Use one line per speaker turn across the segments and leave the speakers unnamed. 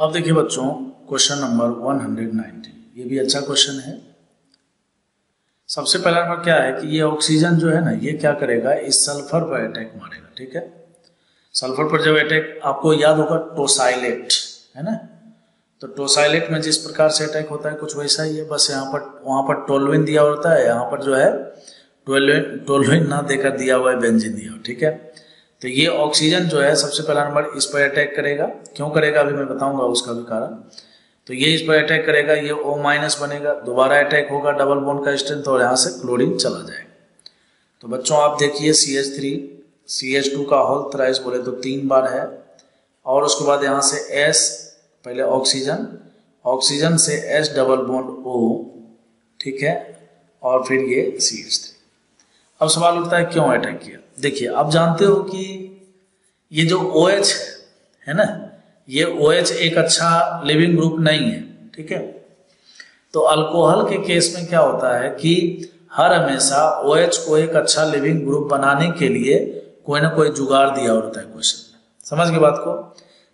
अब देखिए बच्चों क्वेश्चन नंबर 190 ये भी अच्छा क्वेश्चन है। सबसे पहला नंबर क्या है कि ये ऑक्सीजन जो है ना, ये क्या करेगा? इस सल्फ़र पर अटैक मारेगा, ठीक है? सल्फ़र पर जब अटैक आपको याद होगा टोसाइलेट, है ना? तो टोसाइलेट में जिस प्रकार से अटैक होता है, कुछ वैसा ही है। बस यहाँ पर, वहाँ पर टोलविन दिया होता है, यहाँ पर जो है टोलविन टोलविन ना देकर दिया हुआ है बेंजिन दिया ठीक है? तो ये ऑक्सीजन जो है, सबसे पहला नंबर इस पर अटैक करेगा। क्यों करेगा? अभी मैं बताऊँगा उसका भी कारण। तो ये इस पर अटैक करेगा, ये ओ माइनस बनेगा, दोबारा अटैक होगा डबल बोन का स्ट्रेंथ और यहाँ से क्लोरीन चला जाएगा। तो बच्चों, आप देखिए C H three C H two का होल थ्राइस बोले तो तीन बार है। और उसके बाद यहाँ से एस पहले ऑक्सीजन ऑक्सीजन से एस डबल बॉन्ड ओ ठीक है? और फिर ये सी एच थ्री अब सवाल उठता है, क्यों अटैक किया? देखिए, आप जानते हो कि ये जो ओ OH है ना, ये ओ OH एक अच्छा लिविंग ग्रुप नहीं है, ठीक है? तो अल्कोहल के केस में क्या होता है कि हर हमेशा ओ OH को एक अच्छा लिविंग ग्रुप बनाने के लिए कोई ना कोई जुगाड़ दिया होता है क्वेश्चन में। समझ गए बात को?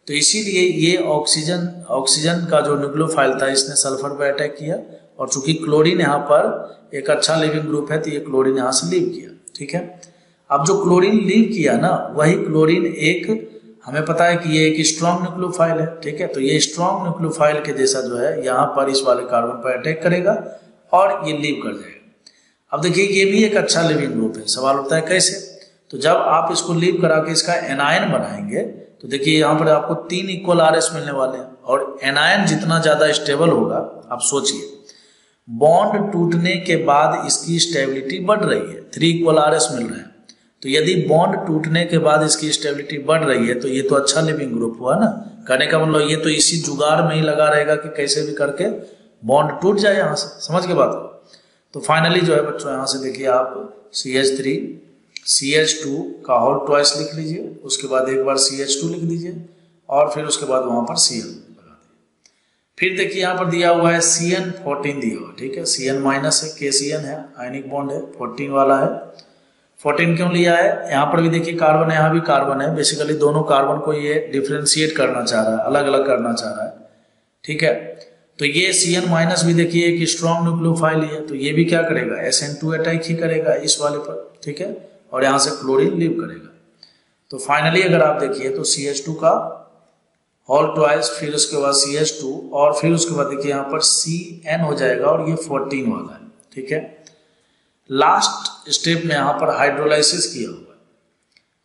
तो इसीलिए ये ऑक्सीजन ऑक्सीजन का जो न्यूक्लियोफाइल था इसने सल्फ़र पर अटैक किया और चूँकि क्लोरीन यहाँ पर एक अच्छा लिविंग ग्रुप है तो ये क्लोरीन यहाँ से लीव किया, ठीक है? अब जो क्लोरीन लीव किया ना, वही क्लोरीन एक, हमें पता है कि ये एक स्ट्रॉन्ग न्यूक्लियोफाइल है, ठीक है? तो ये स्ट्रॉन्ग न्यूक्लियोफाइल के जैसा जो है, यहाँ पर इस वाले कार्बन पर अटैक करेगा और ये लीव कर जाएगा अब देखिए, ये भी एक अच्छा लिविंग ग्रुप है। सवाल उठता है कैसे? तो जब आप इसको लीव करा के इसका एनायन बनाएँगे तो देखिए, यहाँ पर आपको तीन इक्वल आर मिलने वाले हैं और एनायन जितना ज़्यादा स्टेबल होगा, आप सोचिए बॉन्ड टूटने के बाद इसकी स्टेबिलिटी बढ़ रही है। थ्री इक्वल आर मिल रहे हैं। तो यदि बॉन्ड टूटने के बाद इसकी स्टेबिलिटी बढ़ रही है तो ये तो अच्छा लिविंग ग्रुप हुआ ना। कहने का मतलब ये तो इसी जुगाड़ में ही लगा रहेगा कि कैसे भी करके बॉन्ड टूट जाए यहाँ से। समझ के बात? तो फाइनली जो है बच्चों, यहाँ से देखिए आप C H three C H two का होल ट्वाइस लिख लीजिए, उसके बाद एक बार सी एच टू लिख दीजिए, और फिर उसके बाद वहाँ पर सी एल लगा दीजिए। फिर देखिए यहाँ पर दिया हुआ है सी एन फोर्टीन दिया हुआ, ठीक है? सी एन माइनस है के सी एन है आयनिक बॉन्ड है फोर्टीन वाला है। फोर्टीन क्यों लिया है? यहाँ पर भी देखिए कार्बन है यहाँ भी कार्बन है। बेसिकली दोनों कार्बन को ये डिफ्रेंशिएट करना चाह रहा है अलग अलग करना चाह रहा है। ठीक है? तो ये सी एन माइनस भी देखिए, एक स्ट्रॉन्ग न्यूक्लियोफाइल है तो ये भी क्या करेगा? एस एन टू अटैक ही करेगा इस वाले पर। ठीक है? और यहाँ से क्लोरीन लीव करेगा। तो फाइनली अगर आप देखिए तो सी एच टू का हॉल ट्वाइस फिर उसके बाद सी एच टू और फिर उसके बाद देखिए यहाँ पर सी एन हो जाएगा, और ये फोर्टीन वाला है। ठीक है? लास्ट स्टेप में यहाँ पर हाइड्रोलाइसिस किया हुआ है।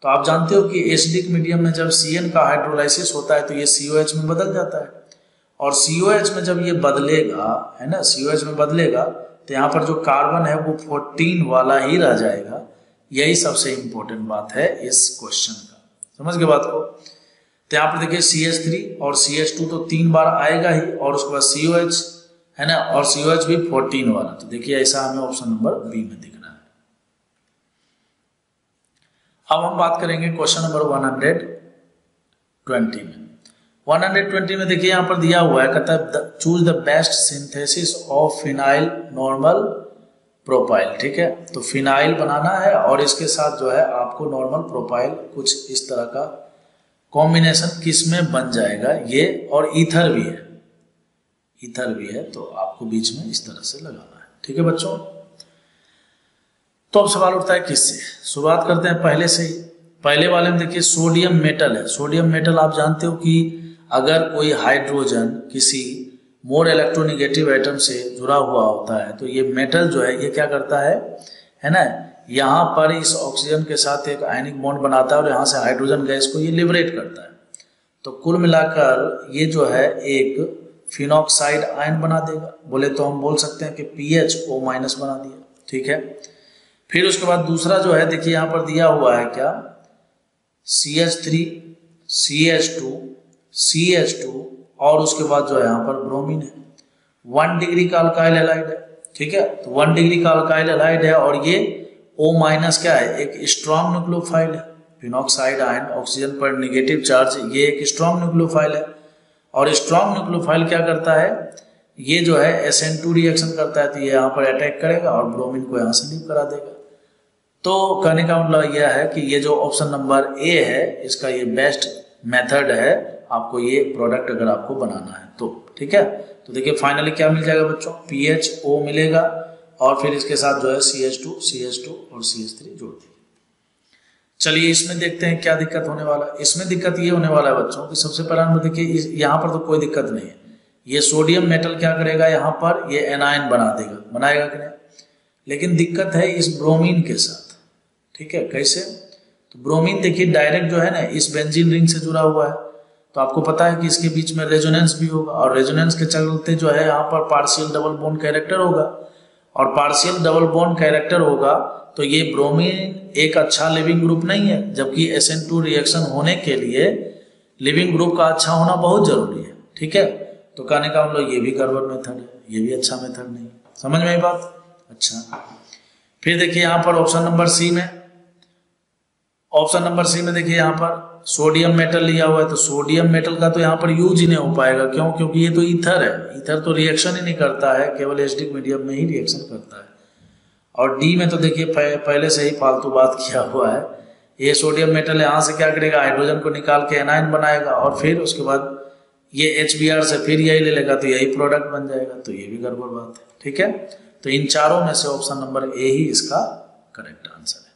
तो आप जानते हो कि एसिडिक मीडियम में जब सीएन का हाइड्रोलाइसिस होता है तो ये सी में बदल जाता है। और सीओएच में जब ये बदलेगा, है ना सीओएच में बदलेगा तो यहाँ पर जो कार्बन है, वो 14 वाला ही रह जाएगा। यही सबसे इंपॉर्टेंट बात है इस क्वेश्चन का। समझ गए बात को? तो यहाँ पर देखिए सी एच थ्री और सी एच टू तो तीन बार आएगा ही, और उसके बाद सी एच है ना? और सी एच भी फोर्टीन वाला। तो देखिए ऐसा हमें ऑप्शन नंबर बी में दिख रहा है। अब हम बात करेंगे question number one hundred twenty में। 120 में देखिए यहाँ पर दिया हुआ है, कहता है choose the best synthesis of phenyl normal propyl ठीक है? तो फिनाइल बनाना है और इसके साथ जो है आपको नॉर्मल प्रोपाइल कुछ इस तरह का कॉम्बिनेशन किसमें बन जाएगा? ये और ईथर भी है। ईथर भी है तो आपको बीच में इस तरह से लगाना है। ठीक है बच्चों? तो अब सवाल उठता है किससे? शुरुआत करते हैं पहले से ही। पहले वाले में देखिए, सोडियम मेटल है। सोडियम मेटल आप जानते हो कि अगर कोई हाइड्रोजन किसी मोर इलेक्ट्रोनिगेटिव एटम से जुड़ा हुआ होता है तो ये मेटल जो है, ये क्या करता है? है ना? यहाँ पर इस ऑक्सीजन के साथ एक आयनिक बॉन्ड बनाता है और यहाँ से हाइड्रोजन गैस को ये लिबरेट करता है। तो कुल मिलाकर ये जो है, एक फिनॉक्साइड आयन बना देगा। बोले तो हम बोल सकते हैं कि पी एच ओ माइनस बना दिया। ठीक है? फिर उसके बाद दूसरा जो है, देखिए यहाँ पर दिया हुआ है क्या? C H three C H two C H two और उसके बाद जो है यहाँ पर ब्रोमीन है। वन डिग्री का अल्काइल एलाइड है। ठीक है? तो वन डिग्री का अल्काइल एलाइड है और ये ओ माइनस क्या है? एक स्ट्रॉन्ग न्यूक्लियोफाइल है। फिनॉक्साइड आयन ऑक्सीजन पर निगेटिव चार्ज ये एक स्ट्रॉन्ग न्यूक्लियोफाइल है। और स्ट्रॉन्ग न्यूक्लियोफाइल क्या करता है? ये जो है एस एन टू रिएक्शन करता है तो ये यहाँ पर अटैक करेगा और ब्रोमिन को यहाँ से लीव करा देगा। तो कहने का मतलब यह है कि ये जो ऑप्शन नंबर ए है, इसका ये बेस्ट मेथड है, आपको ये प्रोडक्ट अगर आपको बनाना है तो ठीक है? तो देखिए फाइनली क्या मिल जाएगा बच्चों? पी एच ओ मिलेगा और फिर इसके साथ जो है C H two C H two और सी एच थ्री जोड़ दीजिए। चलिए इसमें देखते हैं क्या दिक्कत होने वाला है। इसमें दिक्कत ये होने वाला है बच्चों की सबसे पहला नंबर देखिए यहाँ पर तो कोई दिक्कत नहीं है। ये सोडियम मेटल क्या करेगा? यहाँ पर ये एनायन बना देगा। बनाएगा कि नहीं? लेकिन दिक्कत है इस ब्रोमीन के साथ। ठीक है? कैसे? तो ब्रोमीन देखिए, डायरेक्ट जो है ना, इस बेंजीन रिंग से जुड़ा हुआ है। तो आपको पता है कि इसके बीच में रेजोनेंस भी होगा और रेजोनेंस के चलते जो है, यहाँ पर पार्शियल डबल बोन कैरेक्टर होगा। और पार्शियल डबल बोन कैरेक्टर होगा तो ये ब्रोमीन एक अच्छा लिविंग ग्रुप नहीं है, जबकि एस एन टू रिएक्शन होने के लिए लिविंग ग्रुप का अच्छा होना बहुत ज़रूरी है, ठीक है? तो कहने का लोग ये भी गड़बड़ मेथड है, ये भी अच्छा मेथड नहीं समझ में बात? अच्छा। फिर देखिए यहाँ पर ऑप्शन नंबर सी में। ऑप्शन नंबर सी में देखिए यहाँ पर सोडियम मेटल लिया हुआ है तो सोडियम मेटल का तो यहाँ पर यूज़ ही नहीं हो पाएगा, क्यों? क्योंकि ये तो ईथर है। ईथर तो रिएक्शन ही नहीं करता है, केवल एसिडिक मीडियम में ही रिएक्शन करता है। और डी में तो देखिए पहले से ही फालतू बात किया हुआ है। ये सोडियम मेटल यहाँ से क्या करेगा? हाइड्रोजन को निकाल के एनाइन बनाएगा और फिर उसके बाद ये एचबीआर से फिर यही ले लेगा तो यही प्रोडक्ट बन जाएगा। तो ये भी गड़बड़ बात है, ठीक है? तो इन चारों में से ऑप्शन नंबर ए ही इसका करेक्ट आंसर है।